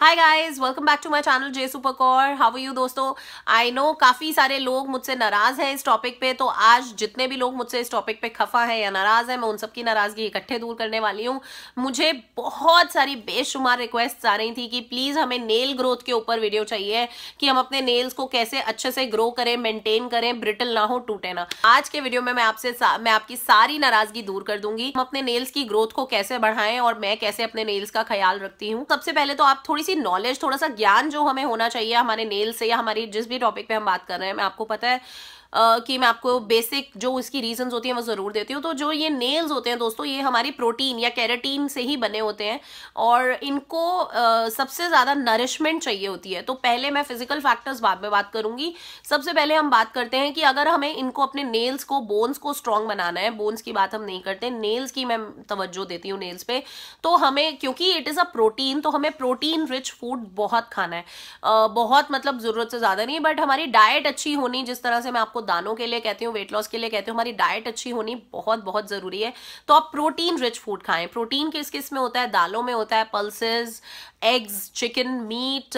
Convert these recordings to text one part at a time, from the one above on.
Hi guys welcome back to my channel J super Kaur how you दोस्तों? I no काफ़ी सारे लोग मुझसे नाराज़ हैं इस टॉपिक पे तो आज जितने भी लोग मुझसे इस टॉपिक पे खफा है या नाराज़ है, मैं उन सबकी नाराज़गी इकट्ठे दूर करने वाली हूँ। मुझे बहुत सारी बेशुमार रिक्वेस्ट आ रही थी कि प्लीज़ हमें नेल ग्रोथ के ऊपर वीडियो चाहिए, कि हम अपने नेल्स को कैसे अच्छे से ग्रो करें मेंटेन करें ब्रिटल ना हो, टूटे ना। आज के वीडियो में मैं आपसे मैं आपकी सारी नाराज़गी दूर कर दूँगी, हम अपने नेल्स की ग्रोथ को कैसे बढ़ाएँ और मैं कैसे अपने नेल्स का ख्याल रखती हूँ। सबसे पहले तो आप थोड़ी सी नॉलेज थोड़ा सा ज्ञान जो हमें होना चाहिए हमारे नेल से या हमारी जिस भी टॉपिक पे हम बात कर रहे हैं, मैं आपको पता है कि मैं आपको बेसिक जो उसकी रीजंस होती हैं वो ज़रूर देती हूँ। तो जो ये नेल्स होते हैं दोस्तों ये हमारी प्रोटीन या कैरेटीन से ही बने होते हैं और इनको आ, सबसे ज़्यादा नरिशमेंट चाहिए होती है। तो पहले मैं फ़िज़िकल फैक्टर्स बाद में बात करूँगी। सबसे पहले हम बात करते हैं कि अगर हमें इनको अपने नेल्स को बोन्स को स्ट्रॉन्ग बनाना है बोन्स की बात हम नहीं करते नेल्स की मैं तवज्जो देती हूँ नेल्स पे तो हमें क्योंकि इट इज़ अ प्रोटीन तो हमें प्रोटीन रिच फ़ूड बहुत खाना है। बहुत मतलब ज़रूरत से ज़्यादा नहीं बट हमारी डाइट अच्छी होनी जिस तरह से मैं आपको आपको दानों के लिए कहती हूँ वेट लॉस के लिए कहती हूँ, हमारी डाइट अच्छी होनी बहुत बहुत ज़रूरी है। तो आप प्रोटीन रिच फ़ूड खाएँ। प्रोटीन किस किसमें होता है? दालों में होता है pulses eggs chicken meat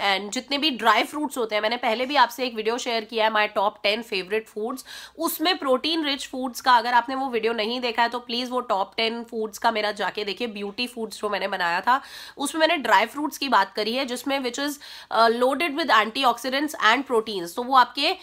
and जितने भी ड्राई फ्रूट्स होते हैं। मैंने पहले भी आपसे एक वीडियो शेयर किया है my top ten favourite foods उसमें प्रोटीन रिच फूड्स का अगर आपने वो वीडियो नहीं देखा है तो प्लीज़ वो टॉप टेन फूड्स का मेरा जाके देखिए। ब्यूटी फूड्स जो मैंने बनाया था, उसमें मैंने ड्राई फ्रूट्स की बात करी है, जिसमें which is loaded with anti and proteins तो वो आपके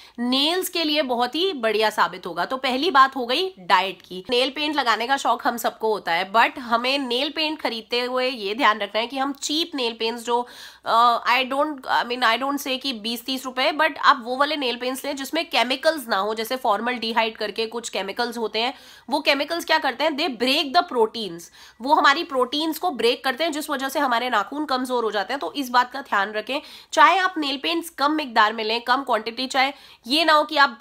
नेल्स के लिए बहुत ही बढ़िया साबित होगा। तो पहली बात हो गई डाइट की। नेल पेंट लगाने का शौक हम सबको होता है बट हमें नेल पेंट खरीदते हुए ये ध्यान रखना है कि हम चीप नेल पेंट्स जो I don't I mean I don't say कि बीस तीस रुपए बट आप वो वाले नेल पेंट्स लें जिसमें केमिकल्स ना हो, जैसे फॉर्मल डिहाइड करके कुछ केमिकल्स होते हैं। वो केमिकल्स क्या करते हैं? दे ब्रेक द प्रोटीन्स वो हमारी प्रोटीन्स को ब्रेक करते हैं, जिस वजह से हमारे नाखून कमज़ोर हो जाते हैं। तो इस बात का ध्यान रखें। चाहे आप नेल पेंट्स कम मिकदार में लें, कम क्वांटिटी चाहे, ये ना हो कि आप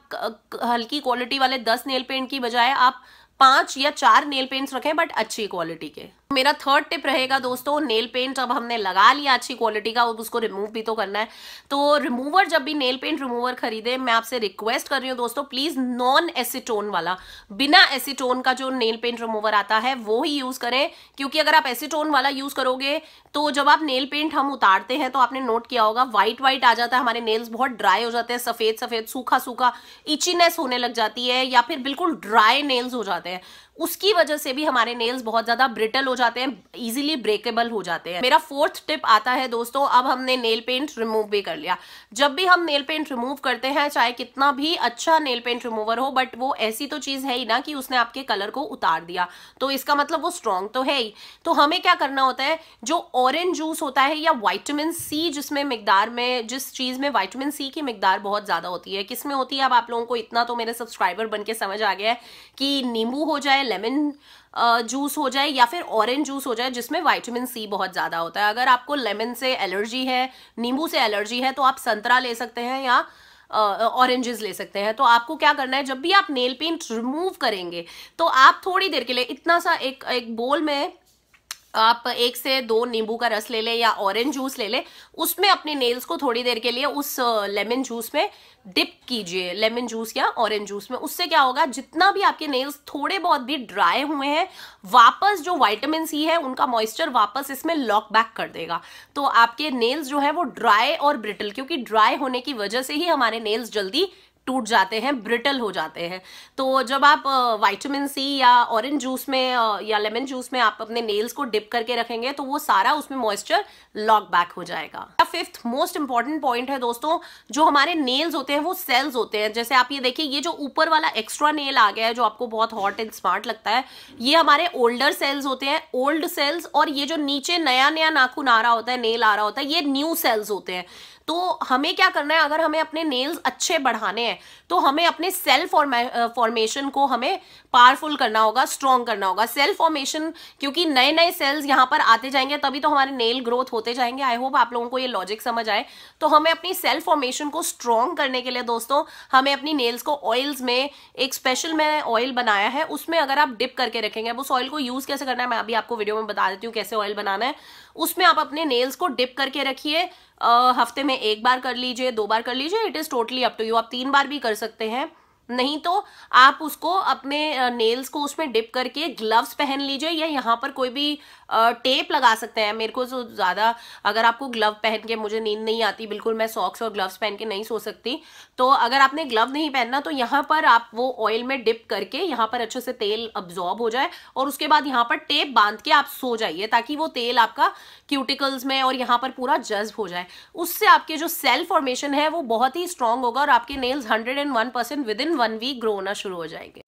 हल्की क्वालिटी वाले दस नेल पेंट की बजाय आप पाँच या चार नेल पेंट्स रखें बट अच्छी क्वालिटी के। मेरा थर्ड टिप रहेगा दोस्तों नेल पेंट अब हमने लगा लिया अच्छी क्वालिटी का उसको रिमूव भी तो करना है। तो रिमूवर जब भी नेल पेंट रिमूवर खरीदे, मैं आपसे रिक्वेस्ट कर रही हूँ दोस्तों प्लीज़ नॉन एसिटोन वाला, बिना एसिटोन का जो नेल पेंट रिमूवर आता है, वो ही यूज़ करें। क्योंकि अगर आप एसिटोन वाला यूज़ करोगे तो जब आप नेल पेंट हम उतारते हैं तो आपने नोट किया होगा व्हाइट व्हाइट आ जाता है, हमारे नेल्स बहुत ड्राई हो जाते हैं, सफ़ेद सफ़ेद, सूखा सूखा इचीनेस होने लग जाती है, या फिर बिल्कुल ड्राई नेल्स हो जाते हैं। उसकी वजह से भी हमारे नेल्स बहुत ज़्यादा ब्रिटल हो जाते हैं इजीली ब्रेकेबल हो जाते हैं। मेरा फोर्थ टिप आता है दोस्तों, अब हमने नेल पेंट रिमूव भी कर लिया। जब भी हम नेल पेंट रिमूव करते हैं, चाहे कितना भी अच्छा नेल पेंट रिमूवर हो बट वो ऐसी तो चीज़ है ही ना कि उसने आपके कलर को उतार दिया। तो इसका मतलब वो स्ट्रॉन्ग तो है ही। तो हमें क्या करना होता है, जो ऑरेंज जूस होता है या वाइटामिन सी जिसमें मिकदार में, जिस चीज़ में वाइटामिन सी की मिकदार बहुत ज़्यादा होती है। किसमें होती है? अब आप लोगों को इतना तो मेरे सब्सक्राइबर बन समझ आ गया है कि नींबू हो जाए लेमन जूस हो जाए या फिर ऑरेंज जूस हो जाए जिसमें वाइटामिन सी बहुत ज़्यादा होता है। अगर आपको लेमन से एलर्जी है नींबू से एलर्जी है तो आप संतरा ले सकते हैं या ऑरेंजेस uh, ले सकते हैं। तो आपको क्या करना है जब भी आप नेल पेंट रिमूव करेंगे तो आप थोड़ी देर के लिए इतना सा एक एक बोल में आप एक से दो नींबू का रस ले लें या ऑरेंज जूस ले लें, उसमें अपने नेल्स को थोड़ी देर के लिए उस लेमन जूस में डिप कीजिए लेमन जूस या ऑरेंज जूस में। उससे क्या होगा, जितना भी आपके नेल्स थोड़े बहुत भी ड्राई हुए हैं, वापस जो वाइटामिन सी है, उनका मॉइस्चर वापस इसमें लॉक बैक कर देगा। तो आपके नेल्स जो है वो ड्राई और ब्रिटल क्योंकि ड्राई होने की वजह से ही हमारे नेल्स जल्दी टूट जाते हैं ब्रिटल हो जाते हैं। तो जब आप वाइटामिन सी या ऑरेंज जूस में या लेमन जूस में आप अपने नेल्स को डिप करके रखेंगे तो वो सारा उसमें मॉइस्चर लॉक बैक हो जाएगा। फिफ्थ मोस्ट इंपॉर्टेंट पॉइंट है दोस्तों, जो हमारे नेल्स होते हैं, वो सेल्स होते हैं। जैसे आप ये देखिए, ये जो ऊपर वाला एक्स्ट्रा नेल आ गया है, जो आपको बहुत हॉट एंड स्मार्ट लगता है, ये हमारे ओल्डर सेल्स होते हैं। ओल्ड सेल्स और ये जो नीचे नया नया नाखून आ रहा होता है नेल आ रहा होता है, ये न्यू सेल्स होते हैं। तो हमें क्या करना है? अगर हमें अपने नेल्स अच्छे बढ़ाने हैं तो हमें अपने सेल फॉर्मेशन को हमें पावरफुल करना होगा स्ट्रॉन्ग करना होगा। सेल फॉर्मेशन क्योंकि नए नए सेल्स यहाँ पर आते जाएँगे, तभी तो हमारे नेल ग्रोथ होते जाएँगे। आई होप आप लोगों को ये लॉजिक समझ आए। तो हमें अपनी सेल फॉर्मेशन को स्ट्रॉन्ग करने के लिए दोस्तों, हमें अपनी नेल्स को ऑयल्स में, एक स्पेशल मैं ऑयल बनाया है, उसमें अगर आप डिप करके रखेंगे उस ऑयल को यूज़ कैसे करना है? मैं अभी आपको वीडियो में बता देती हूँ कैसे ऑयल बनाना है। उसमें आप अपने नेल्स को डिप करके रखिए। हफ़्ते में एक बार कर लीजिए, दो बार कर लीजिए। It is totally up to you आप तीन बार भी कर सकते हैं। नहीं तो आप उसको अपने नेल्स को उसमें डिप करके ग्लव्स पहन लीजिए या यहाँ पर कोई भी टेप लगा सकते हैं। मेरे को जो ज़्यादा, अगर आपको ग्लव पहन के मुझे नींद नहीं आती, बिल्कुल मैं सॉक्स और ग्लव्स पहन के नहीं सो सकती तो अगर आपने ग्लव नहीं पहनना तो यहाँ पर आप वो ऑयल में डिप करके यहाँ पर अच्छे से तेल अब्जॉर्ब हो जाए और उसके बाद यहाँ पर टेप बाँध के आप सो जाइए ताकि वो तेल आपका क्यूटिकल्स में और यहाँ पर पूरा जज्ब हो जाए। उससे आपके जो सेल फॉर्मेशन है, वो बहुत ही स्ट्रांग होगा और आपके nails hundred and one percent within one week grow होना शुरू हो जाएँगे।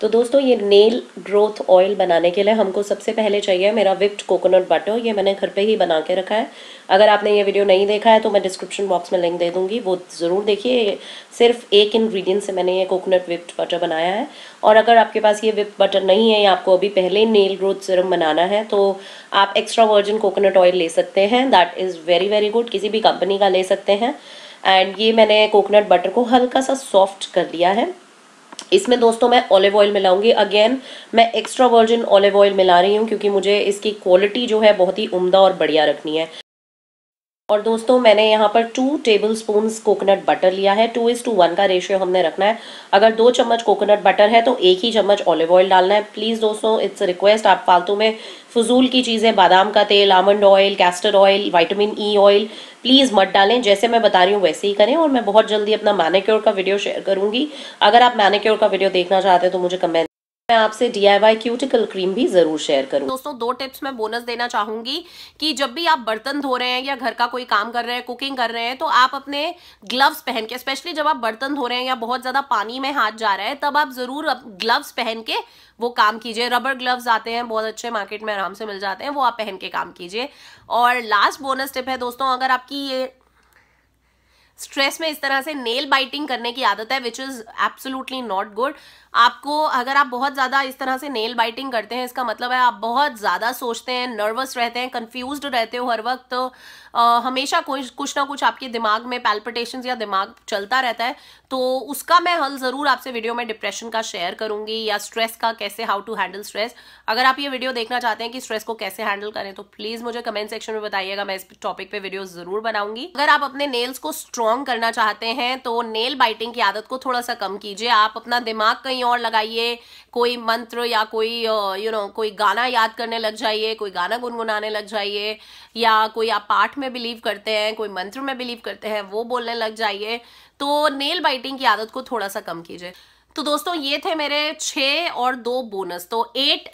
तो दोस्तों, ये नेल ग्रोथ ऑयल बनाने के लिए हमको सबसे पहले चाहिए मेरा विप्ड कोकोनट बटर ये मैंने घर पे ही बना के रखा है। अगर आपने ये वीडियो नहीं देखा है तो मैं डिस्क्रिप्शन बॉक्स में लिंक दे दूँगी। वो ज़रूर देखिए। सिर्फ़ एक इंग्रेडिएंट से मैंने ये कोकोनट विप्ड बटर बनाया है। और अगर आपके पास ये विप्ड बटर नहीं है या आपको अभी पहले नेल ग्रोथ सिरम बनाना है तो आप एक्स्ट्रा वर्जिन कोकोनट ऑयल ले सकते हैं। That is very very good किसी भी कंपनी का ले सकते हैं। एंड ये मैंने कोकोनट बटर को हल्का सा सॉफ्ट कर लिया है। इसमें दोस्तों मैं ऑलिव ऑयल मिलाऊँगी। अगेन मैं एक्स्ट्रा वर्जिन ऑलिव ऑयल मिला रही हूँ क्योंकि मुझे इसकी क्वालिटी जो है बहुत ही उम्दा और बढ़िया रखनी है। और दोस्तों, मैंने यहाँ पर two tablespoon coconut butter लिया है। टू इज़ टू वन का रेशियो हमने रखना है। अगर दो चम्मच कोकोनट बटर है तो एक ही चम्मच ऑलिव ऑयल डालना है। प्लीज़ दोस्तों इट्स रिक्वेस्ट आप फालतू में फजूल की चीज़ें, बादाम का तेल almond oil castor oil vitamin E oil please मत डालें। जैसे मैं बता रही हूँ, वैसे ही करें और मैं बहुत जल्दी अपना मैनिक्योर का वीडियो शेयर करूँगी। अगर आप मैनिक्योर का वीडियो देखना चाहते हैं तो मुझे कमेंट मैं आपसे डी आई क्यूटिकल क्रीम भी ज़रूर शेयर करूँ। दोस्तों, दो टिप्स मैं बोनस देना चाहूँगी कि जब भी आप बर्तन धो रहे हैं या घर का कोई काम कर रहे हैं कुकिंग कर रहे हैं तो आप अपने ग्लव्स पहन के स्पेशली जब आप बर्तन धो रहे हैं या बहुत ज़्यादा पानी में हाथ जा रहा है, तब आप ज़रूर ग्लव्स पहन के वो काम कीजिए। रबर ग्लव्स आते हैं, बहुत अच्छे मार्केट में आराम से मिल जाते हैं, वो आप पहन के काम कीजिए। और लास्ट बोनस टिप है दोस्तों, अगर आपकी ये स्ट्रेस में इस तरह से नेल बाइटिंग करने की आदत है which is absolutely not good आपको अगर आप बहुत ज़्यादा इस तरह से नेल बाइटिंग करते हैं, इसका मतलब है आप बहुत ज़्यादा सोचते हैं नर्वस रहते हैं कंफ्यूज रहते हो हर वक्त तो हमेशा कुछ कुछ ना कुछ आपके दिमाग में पैल्पिटेशन या दिमाग चलता रहता है तो उसका मैं हल ज़रूर आपसे वीडियो में डिप्रेशन का शेयर करूँगी या स्ट्रेस का कैसे हाउ टू हैंडल स्ट्रेस अगर आप ये वीडियो देखना चाहते हैं कि स्ट्रेस को कैसे हैंडल करें तो प्लीज़ मुझे कमेंट सेक्शन में बताइएगा, मैं इस टॉपिक पे वीडियो ज़रूर बनाऊँगी। अगर आप अपने नेल्स को स्ट्रॉन्ग करना चाहते हैं तो नेल बाइटिंग की आदत को थोड़ा सा कम कीजिए, आप अपना दिमाग कहीं कहीं और लगाइए, कोई मंत्र या कोई यू नो कोई गाना याद करने लग जाइए, कोई गाना गुनगुनाने लग जाइए, या कोई आप पाठ में बिलीव करते हैं, कोई मंत्र में बिलीव करते हैं, वो बोलने लग जाइए तो नेल बाइटिंग की आदत को थोड़ा सा कम कीजिए। तो दोस्तों, ये थे मेरे छः और दो बोनस तो एट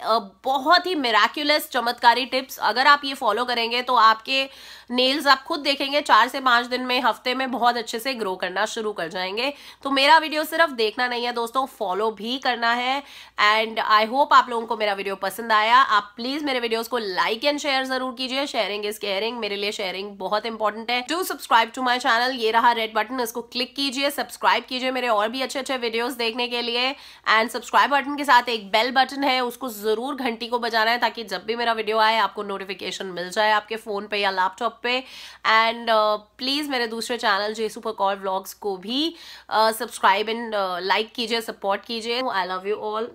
बहुत ही मेराक्यूलस चमत्कारी टिप्स अगर आप ये फॉलो करेंगे तो आपके नेल्स आप खुद देखेंगे, चार से पाँच दिन में, हफ़्ते में बहुत अच्छे से ग्रो करना शुरू कर जाएँगे. तो मेरा वीडियो सिर्फ़ देखना नहीं है, दोस्तों फॉलो भी करना है. एंड आई होप आप लोगों को मेरा वीडियो पसंद आया. आप प्लीज़ मेरे वीडियोस को लाइक एंड शेयर ज़रूर कीजिए. शेयरिंग इज़ केयरिंग मेरे लिए शेयरिंग बहुत इंपॉर्टेंट है. To subscribe to my channel ये रहा रेड बटन इसको क्लिक कीजिए सब्सक्राइब कीजिए मेरे और भी अच्छे अच्छे वीडियोज़ देखने के लिए। एंड सब्सक्राइब बटन के साथ एक बेल बटन है उसको ज़रूर घंटी को बजाना है ताकि जब भी मेरा वीडियो आए आपको नोटिफिकेशन मिल जाए आपके फ़ोन पे या लैपटॉप पे। एंड प्लीज़ uh, मेरे दूसरे channel J super Kaur vlogs को भी सब्सक्राइब एंड लाइक कीजिए सपोर्ट कीजिए। I love you all